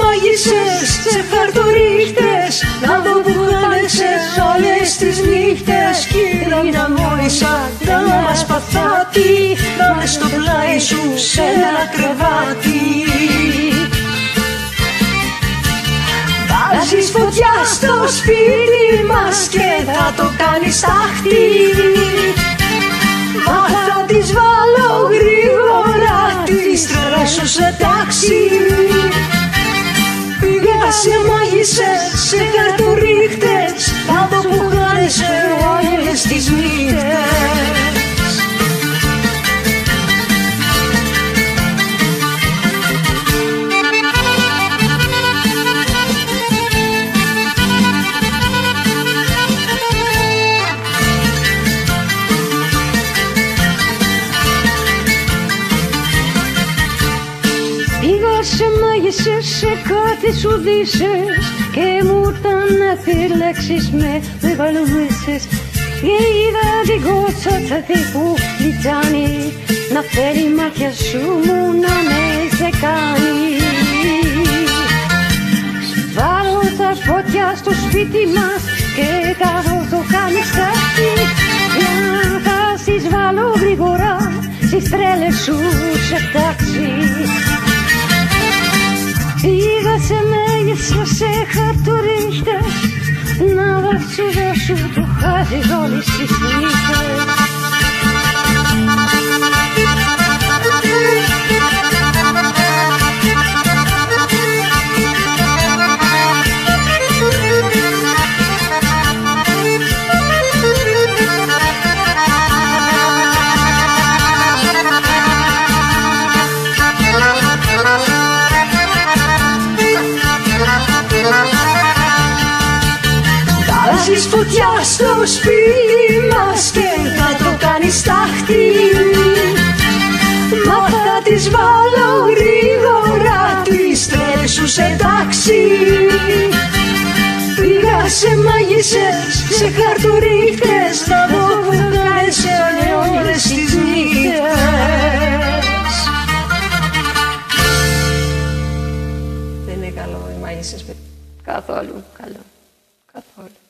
μαγισσές, σε χαρτορίχτες Να δω που χάνεσες όλες τις νύχτες. Κοίτα μια μόνισα, να μας παθάτη Να μες στο πλάι σου σε ένα κρεβάτι. Βάζεις φωτιά στο σπίτι μας και θα το κάνεις τάχτη. Μα θα τις βάλω γρήγορα τις τρελές σου σε τάξη Πήγα σε μάγισσες, σε χαρτορίχτες σε κάτι σου δύσες και μου ήταν να επιλέξεις με μεγαλομίσες και είδα την κότσα που λιτάνει να φέρει μάτια σου μου να με σε κάνει. Βάλω τα φωτιά στο σπίτι μας και τα το κάνει στάχτη. Για να χάσεις βάλω γρήγορα στις τρέλες σου σε τάξη Πήγα σε μέγισσα σε χαρτορίχτες Να δώσω δώσω το χάδι όλες τις νύχτες βάζεις φωτιά στο σπίτι μας και θα το κάνεις τάχτη. Μα θα τις βάλω γρήγορα τις τρέλες σε τάξη Πήγα σε μαγισσές, σε χαρτουρίχτες να δω που σε αιώνες τις νύχτες. Δεν είναι καλό οι μαγισσές καθόλου καλό. Καθόλου.